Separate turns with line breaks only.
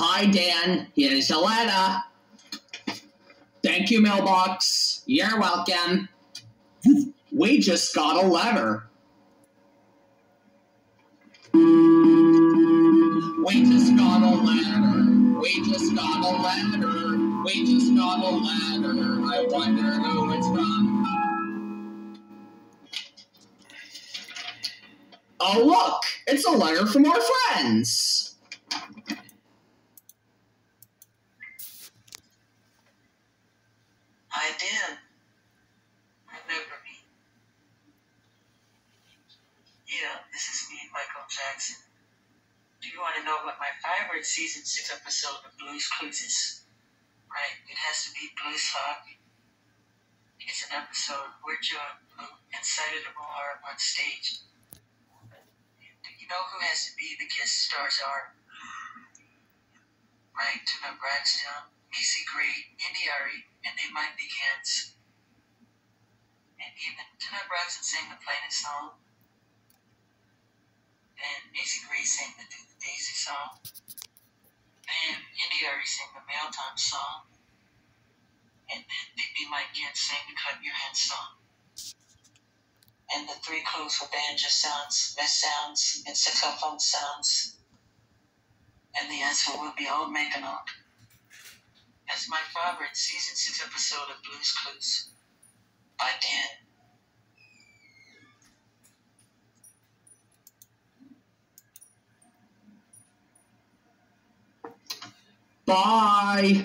Hi, Dan. Here's a letter. Thank you, mailbox. You're welcome. We just got a letter. We just got a letter. We just got a letter. We just got a letter. I wonder who it's from. Oh, look! It's a letter from our friends.
Do you want to know what my favorite season six episode of Blues Clues is? Right, it has to be Blues Talk. It's an episode where Joe Blue Sighted of are on stage. Do you know who has to be the guest stars are? Right, Toni Braxton, Macy Gray, India Arie, and they might be cats. And even Toni Braxton sang the Planet song. India Arie sang the Mailtime song. And then Digby Mike Kent sang the Cut Your Hand song. And the three clues for banjo sounds, mesh sounds, and saxophone sounds. And the answer will be Old Mackinac. As my father in season six episode of Blues Clues by Dan.
Bye.